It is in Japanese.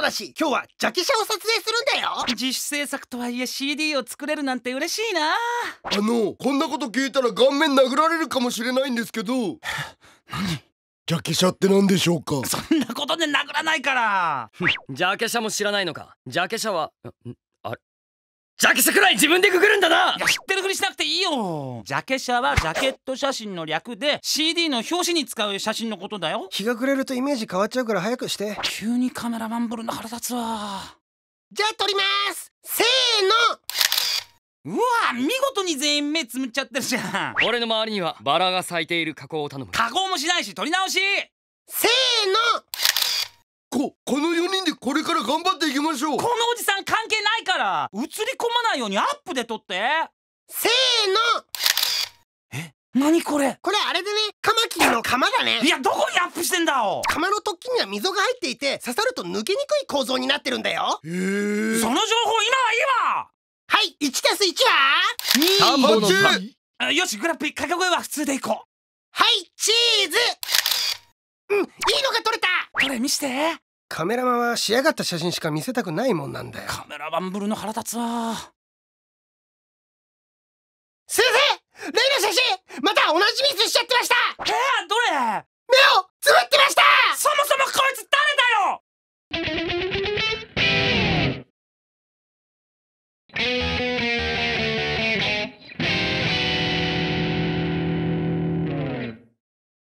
だし今日はジャケ写を撮影するんだよ。自主制作とはいえ CD を作れるなんて嬉しいな。あのこんなこと聞いたら顔面殴られるかもしれないんですけど。何？ジャケ写って何でしょうか？そんなことで殴らないから。ジャケ写も知らないのか。ジャケ写はジャケ写くらい自分でググるんだな。いや知ってるふりしなくていいよ。ジャケ写はジャケット写真の略で CD の表紙に使う写真のことだよ。日が暮れるとイメージ変わっちゃうから早くして。急にカメラマンブルの腹立つわ。じゃあ撮ります。せーの。うわ見事に全員目つむっちゃってるじゃん。俺の周りにはバラが咲いている加工を頼む。加工もしないし撮り直し。せーの。ここの4人でこれから頑張っていきましょう。このおじさんら映り込まないようにアップで撮って。せーの！何これ？これあれでねカマキリの釜だね。いやどこにアップしてんだよ？釜の突起には溝が入っていて刺さると抜けにくい構造になってるんだよ。へえその情報今はいいわ！はい1たす1は田ん。ぼの田八あよしグラッピー掛け声は普通でいこう。はいチーズ。うんいいのが撮れた。これ見してカメラマンは仕上がった写真しか見せたくないもんなんだよ。カメラマンブルの腹立つわ。先生！例の写真！また同じミスしちゃってました